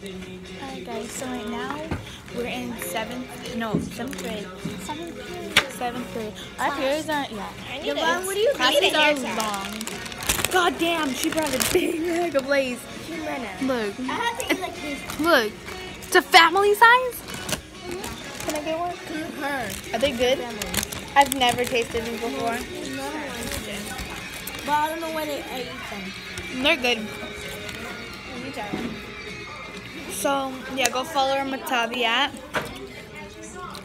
Hi guys, so right now we're in seventh, no, seventh grade. Seventh grade. Seventh grade. Our periods aren't, yeah. Yvonne, what do you need are long. God damn, she brought a big bag of Lay's. Look, I have to eat like this. look. It's a family size? Can I get one? Her. Are they good? I've never tasted them before. But I don't know when I, I eat them. They're good. Let me try one. So, yeah, go follow our Matabi at.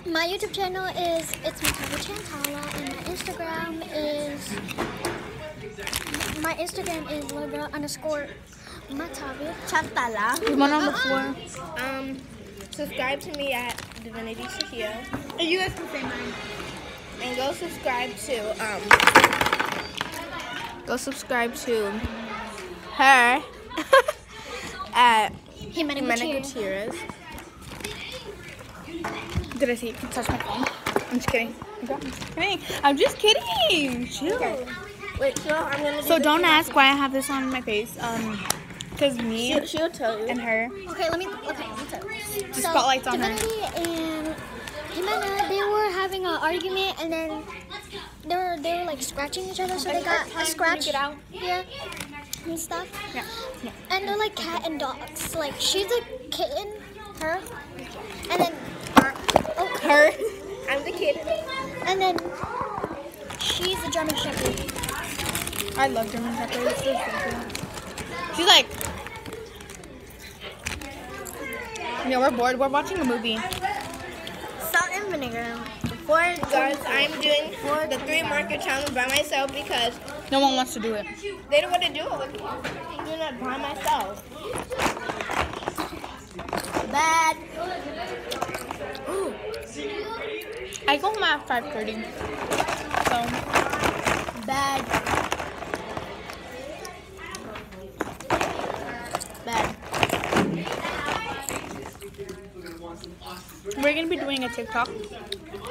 My YouTube channel is It's Matabi Chantala and my Instagram is my Instagram is little girl underscore Matabi. Chantala. The one on the floor. Um, subscribe to me at Divinity Shahio. You guys can say mine. And go subscribe to, um, Go subscribe to her at Jimena Jimena Gutierrez. Did I see you can touch my phone? I'm just kidding. I'm just kidding. I'm just kidding. Chill. Wait, so I'm gonna Do so don't ask why I have this on my face. Um, cause me She'll, she'll tell you. and her. Okay, let me okay, let me tell you. The spotlight's on her. Divinity and Jimena, they were having an argument and then they were they were like scratching each other so they got a scratch. Get out. Yeah. And stuff. Yeah. yeah. And they're like cat and dogs. Like she's a kitten, her, and then oh Her. I'm the kid. and then she's a German Shepherd. I love German Shepherds. So. She's like. Yeah, we're bored. We're watching a movie. Salt and vinegar. Four Guys, I'm doing the three marker challenge by myself because No one wants to do it. they don't want to do it with me. I'm doing it by myself. Bad. I go home at 5:30. So Bad. Bad. we're gonna be doing a TikTok.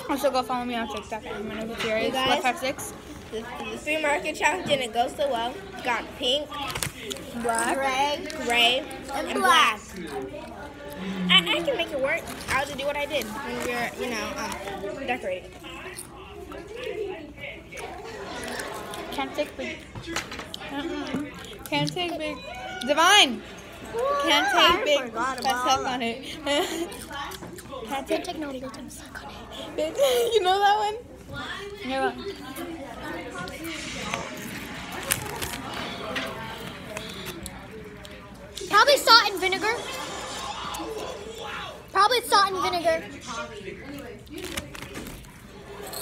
Also, go follow me on TikTok Jimena Gutierrez. You guys? One five six. The, the three marker challenge didn't go so well. Got pink, Black. gray, gray, and, black. I, I can make it work. I'll just do what I did when we were, you know, um, decorating. Can't take big. Uh-uh. Can't take big. Divine. Can't take big. Let's suck on it. Can't take. no big suck on it. You know that one? You know that one? Probably salt and vinegar. Probably salt and vinegar.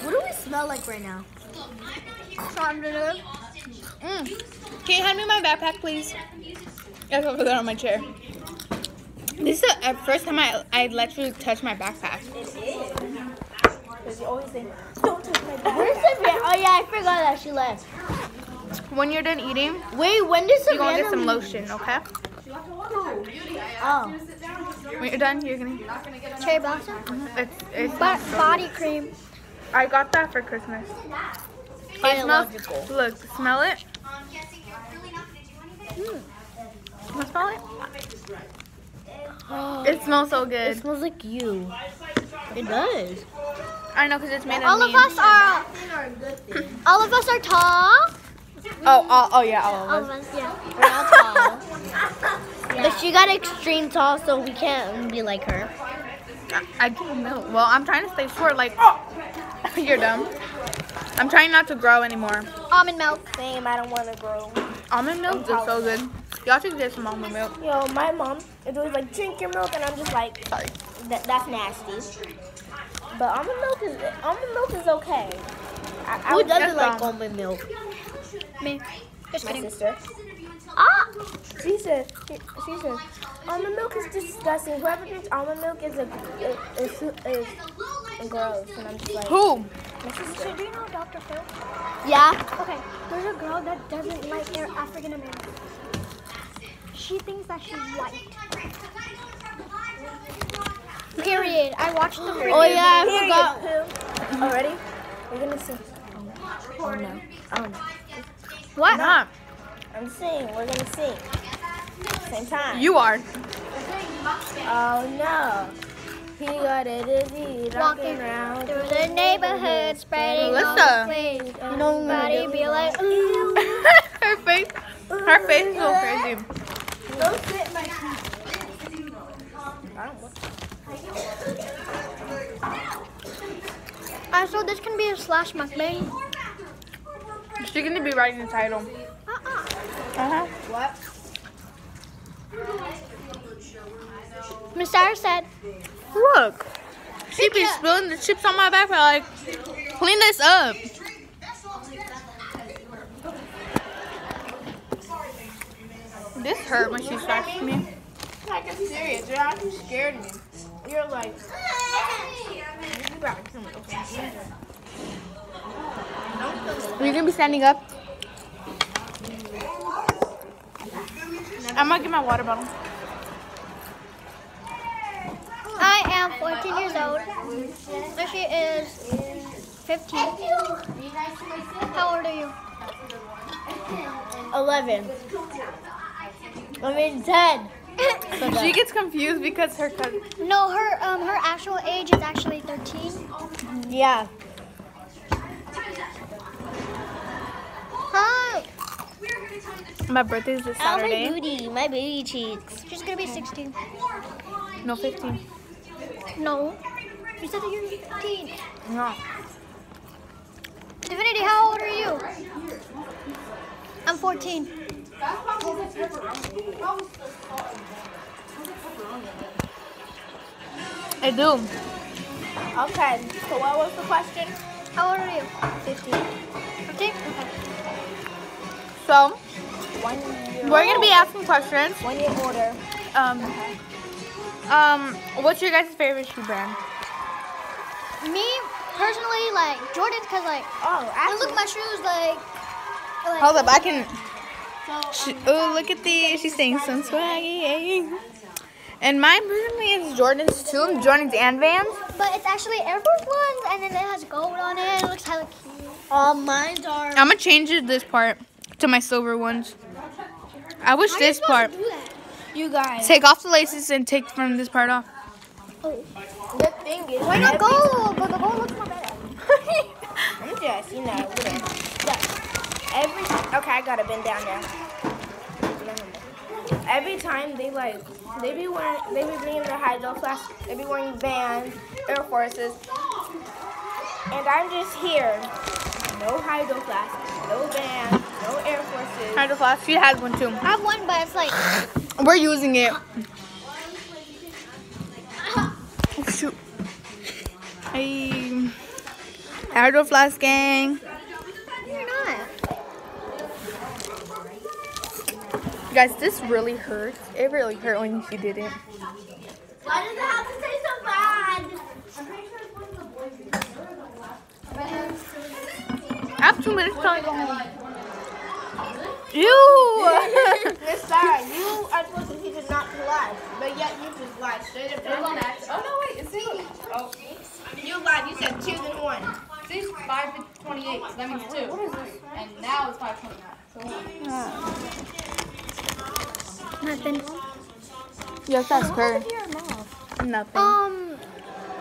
What do we smell like right now? Salt and vinegar. Mm. Can you hand me my backpack, please? It's over there on my chair. This is the uh, first time I I let you touch my backpack. Because you always say, don't touch my back. Where's Savannah? Oh yeah, I forgot that she left. When you're done eating, Wait, when did you're gonna Savannah? get some lotion, okay? Oh, When you're done, you're gonna. cherry blossom. Uh-huh. It's, it's But body cream. I got that for Christmas. It smells, look, smell it. Hmm. Wanna smell it? Oh. It smells so good. It smells like you. It does. I know, cause it's made of All of me. us are. All of us are tall. Oh, oh, oh yeah, all All of of us. us, yeah. We're all tall. But she got extreme tall, so we can't be like her. I, I don't know. Well, I'm trying to stay short. Like, oh, you're dumb. I'm trying not to grow anymore. Almond milk. Same, I don't want to grow. Almond milk is so good. Y'all should get some almond milk. Yo, my mom is always like, drink your milk, and I'm just like, sorry, that, that's nasty. But almond milk is almond milk is okay. I, I Who would- doesn't like like almond milk? Me. Just my kidding. sister. Ah! She said, almond milk is disgusting. Whoever drinks almond milk is a is, is, is gross. And I'm just like, Who? So do you know Dr. Phil? Yeah. Okay, there's a girl that doesn't like African Americans. She thinks that she's white. Period. I watched the freaking Oh yeah, I forgot. Oh, ready? We're gonna sing. Oh no. Oh no. What? Not. I'm singing. We're gonna sing. Same time. You are. Oh no. He got a dizzy Walking rocking around. through the neighborhood, spreading all Melissa. the ways. You know what I'm gonna Everybody do? be like, ooh. her face, her face is so crazy. Go sit in my seat. Uh, so this can be a slash mukbang. She's gonna be writing the title. Uh-uh. Uh huh. What? Miss Sarah said, Look, she be spilling the chips on my back. but Like, clean this up. This hurt when she scratched me. Like, I'm serious. You're actually scared me. You're like, you gotta kill me. Okay. Are gonna be standing up? I'm gonna get my water bottle. I am 14 years old. And she is 15. How old are you? 11. I mean 10. She gets confused because her cousin. No, her um her actual age is actually 13. Yeah. Hi. My birthday is this Oh, my Saturday. booty. My booty cheeks. She's gonna be 16. No, 15. No. You said that you're 15. No. Divinity, how old are you? I'm 14. I do. Okay. So what was the question? How old are you? 15. 15? Okay. So, we're gonna be asking questions. One year older. Um, um, what's your guys' favorite shoe brand? Me, personally, like, Jordan's because, like, Oh, I look at my shoes, like, like Hold up, I can. So, Sh- oh, look at these. She's saying some swaggy. And mine personally is Jordans too. Jordans and Vans. but it's actually Air Force Ones, and then it has gold on it. It looks hella cute. um, mine are. I'm gonna change it- this part to my silver ones. I wish How this part. to do that? You guys. Take off the laces and take from this part off. Oh. The thing is. Why not gold? But the gold looks more better. I'm just, you know, whatever. Every okay, I gotta bend down now. Every time they like, they be wearing, they be bringing their hydro flask, they be wearing Vans, Air Forces, and I'm just here. No hydro flask, no Vans, no Air Forces. Hydro flask. She has one too. I have one, but it's like, We're using it. Oh, shoot. Hey. Hydro flask gang. you're not. Guys, this really hurts. It really hurt when she did it. Why does it have to taste so bad? I have two minutes I go home. You. Miss Sarah, you are supposed to teach us not to lie, but yet you just lied straight up down that. Oh no, wait, it's me. Oh, You lied. You said two then one. see, five twenty-eight. So that means two. And now it's five twenty-nine. Nothing. yes, that's her. Nothing. Um,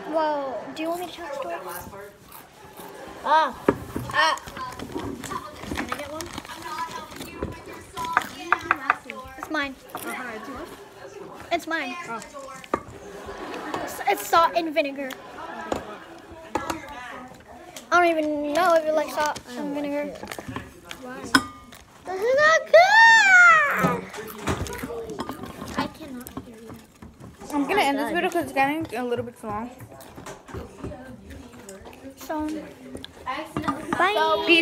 well, do you want me to tell the story? Ah. Ah. It's mine. It's mine. It's, it's salt and vinegar. I don't even know if you like salt and vinegar. This is not good. I cannot hear you. I'm gonna end this video because it's getting a little bit too long. So, Accidentally. bye. Peace.